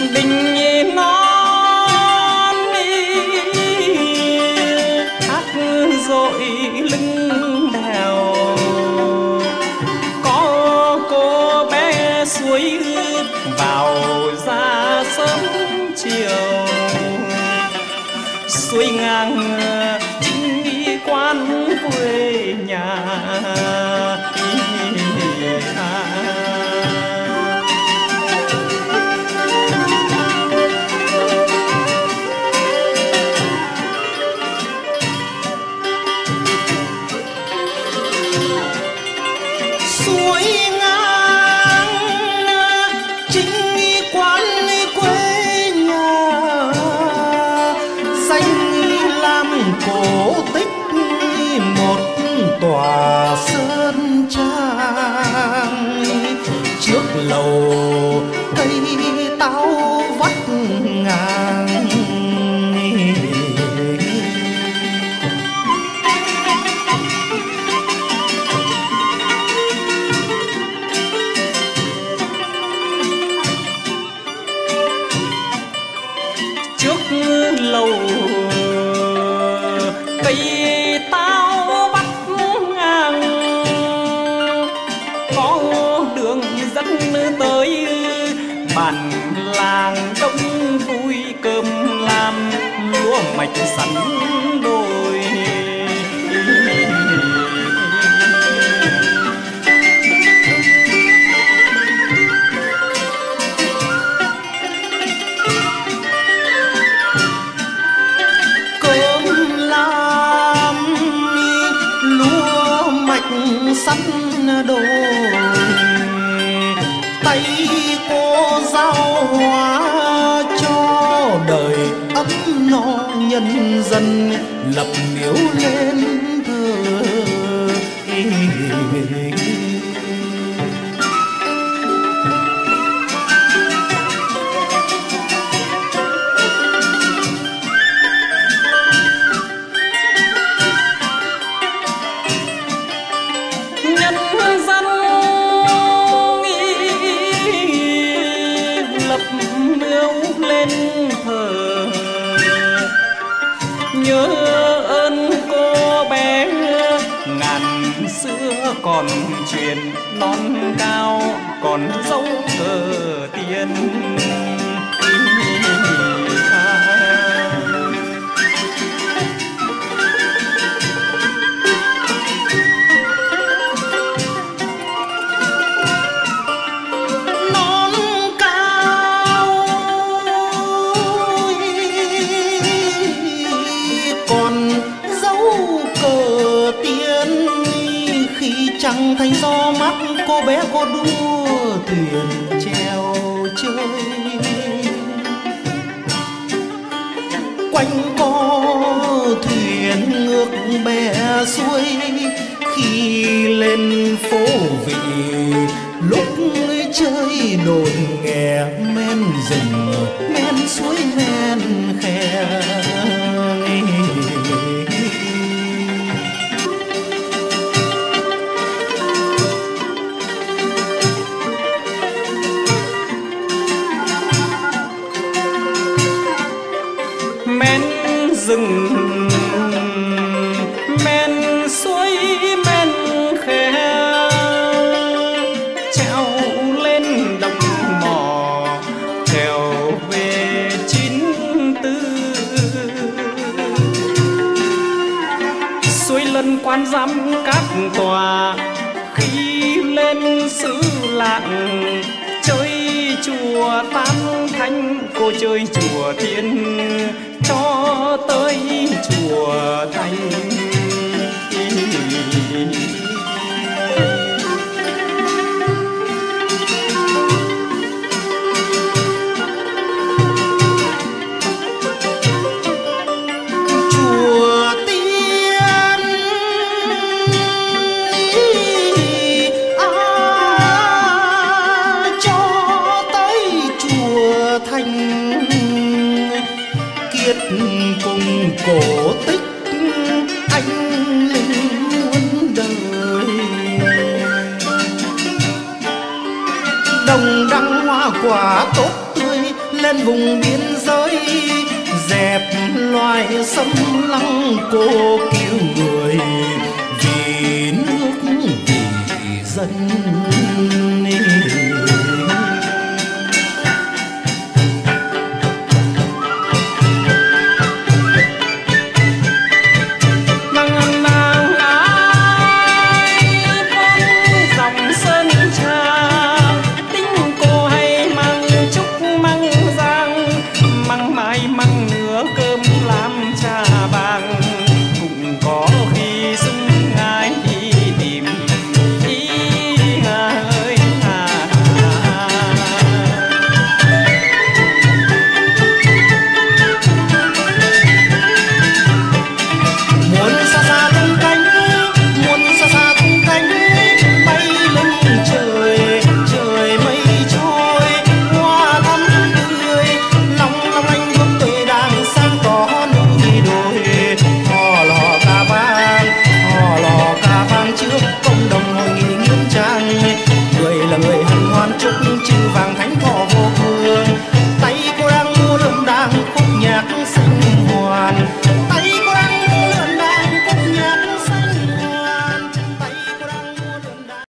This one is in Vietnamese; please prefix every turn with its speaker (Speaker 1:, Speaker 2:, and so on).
Speaker 1: đình non hát dội lưng đèo. Có cô bé suối vào ra sớm chiều. Suối ngang chính đi quan quê nhà.
Speaker 2: Tòa sơn trang trước lầu
Speaker 1: lúa mạch sắn đồi
Speaker 2: cơm lam lúa mạch sắn đồi. Tay cô giao hóa nhân dân lập miếu lên.
Speaker 1: Nhớ ơn cô bé ngàn xưa còn truyền non cao còn dấu cờ tiên.
Speaker 2: Cô bé có đua thuyền treo chơi. Quanh co thuyền ngược bè xuôi, khi lên phố vị lúc chơi, đồn nghe men rừng, men suối men
Speaker 1: men rừng men suối men khe, treo lên đồng mò trèo về chín tư. Suối lân quan giám các tòa, khi lên xứ lạng chơi chùa tam thanh cô chơi chùa tiên cho tới chùa
Speaker 2: thành. Cùng cổ tích anh linh muôn đời. Đồng đăng hoa quả tốt tươi lên vùng biên giới, dẹp loài xâm lăng cô cứu người vì nước vì dân